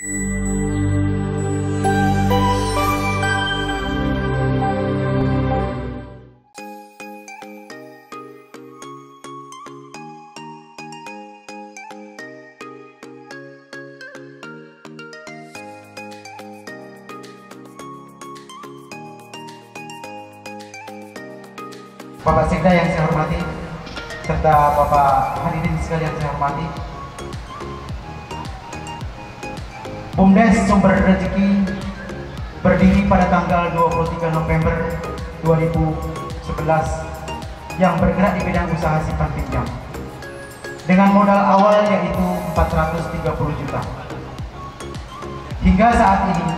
Bapak Sekda yang saya hormati, serta Bapak hadirin sekalian saya hormati. BUMDes Sumber Rezeki berdiri pada tanggal 23 November 2011 yang bergerak di bidang usaha simpan pinjam dengan modal awal yaitu 430 juta. Hingga saat ini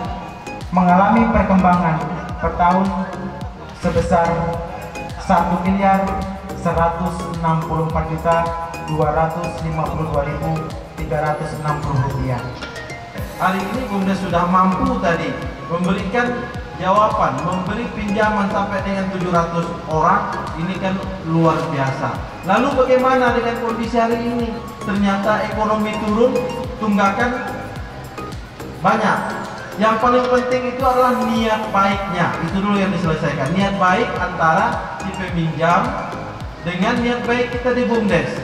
mengalami perkembangan per tahun sebesar 1 miliar 164 juta 252.360 rupiah. Hari ini Bumdes sudah mampu tadi memberikan jawaban, memberi pinjaman sampai dengan 700 orang, ini kan luar biasa. Lalu bagaimana dengan kondisi hari ini? Ternyata ekonomi turun, tunggakan banyak. Yang paling penting itu adalah niat baiknya. Itu dulu yang diselesaikan. Niat baik antara si peminjam dengan niat baik kita di BUMDes.